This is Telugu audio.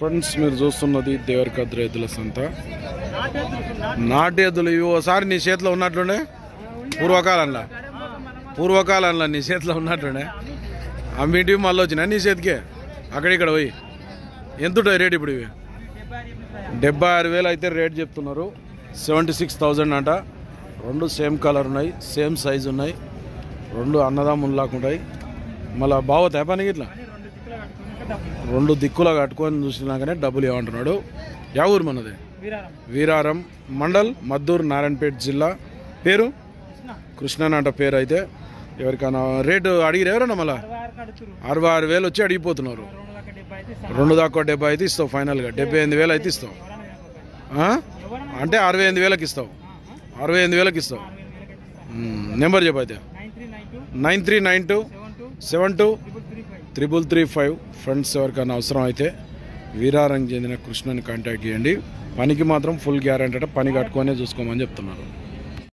ఫ్రెండ్స్ మీరు చూస్తున్నది దేవరకద్ర ఎద్దుల సంత. నాటు ఎద్దులు ఇవి ఓసారి నీ చేతిలో ఉన్నట్లుండే? పూర్వకాలంలో. పూర్వకాలంలో నీ చేతిలో ఉన్నట్లుండే. అమ్మిటివి మళ్ళీ వచ్చినా నీ చేతికే? అక్కడిక్కడ పోయి. ఎంత రేట్ ఇప్పుడు ఇవి? డెబ్బై ఆరు వేలు అయితే రేట్ చెప్తున్నారు. సెవెంటీ సిక్స్ థౌజండ్ అంట. రెండు సేమ్ కలర్ ఉన్నాయి సేమ్ సైజు ఉన్నాయి. రెండు అన్నదమ్ములు ఉంటాయి. మళ్ళీ బాగోతాయి పనికి ఇట్లా? రెండు దిక్కులా కట్టుకొని చూసినాకనే డబ్బులు ఇవ్వమంటున్నాడు. యా ఊరు మనది? వీరారం. మండల్ మద్దూరు నారాయణపేట జిల్లా. పేరు? కృష్ణ. అంట పేరు అయితే ఎవరికైనా రేటు అడిగిరు ఎవరన్నా మళ్ళా? అరవై ఆరు వేలు వచ్చి అడిగిపోతున్నారు. రెండు దాకా డెబ్బై అయితే ఇస్తావు ఫైనల్గా డెబ్బై ఎనిమిది వేలు అయితే ఇస్తావు? అంటే అరవై ఎనిమిది వేలకు ఇస్తావు. అరవై ఎనిమిది వేలకు ఇస్తావు. Number చెప్పైతే nine three nine two seven two triple three five friends ఎవరికైనా అవసరం అయితే వీరారంకి చెందిన కృష్ణని కాంటాక్ట్ చేయండి. పనికి మాత్రం ఫుల్ గ్యారంటీ అంటే పని కట్టుకొనే చూసుకోమని చెప్తున్నారు.